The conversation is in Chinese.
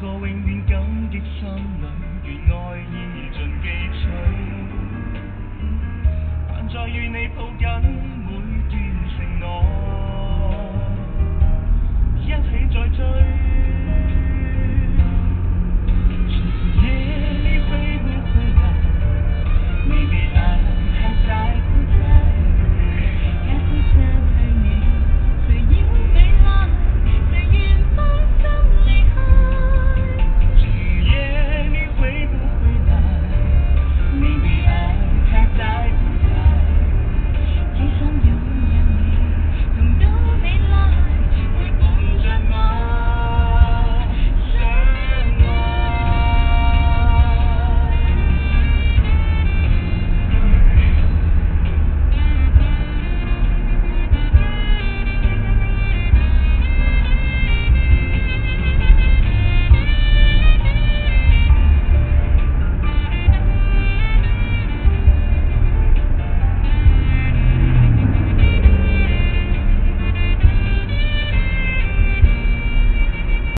个永远感激心里，愿爱意尽寄取，但再与你抱紧。